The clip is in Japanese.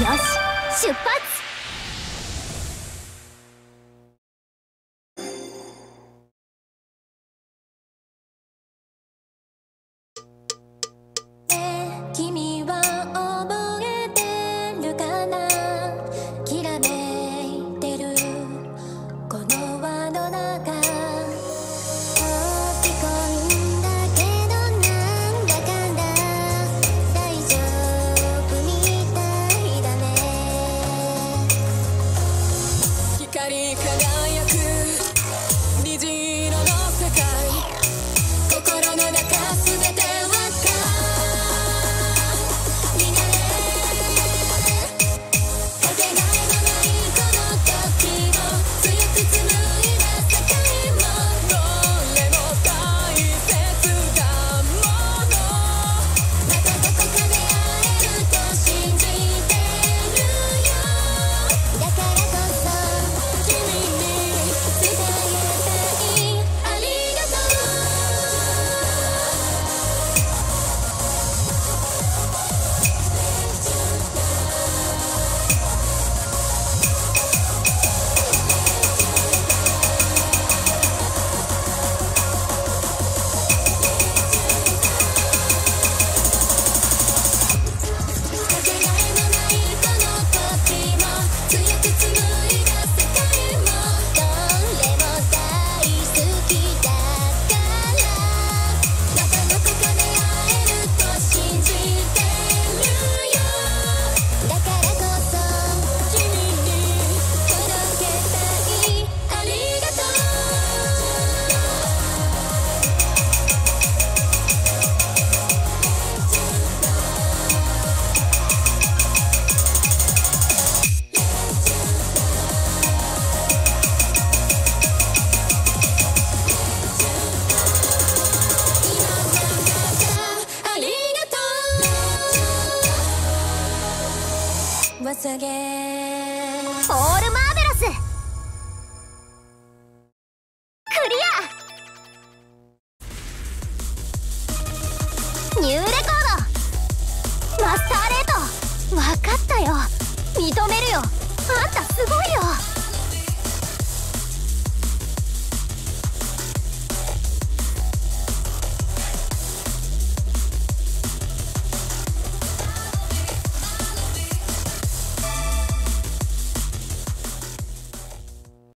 出発 ready, cause I オールマーベラス。クリア。ニューレコード。マスターレート。分かったよ。認めるよ。あんたすごいよ。